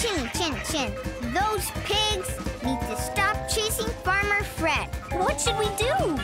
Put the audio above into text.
Chin Chin Chin, those pigs need to stop chasing Farmer Fred. What should we do?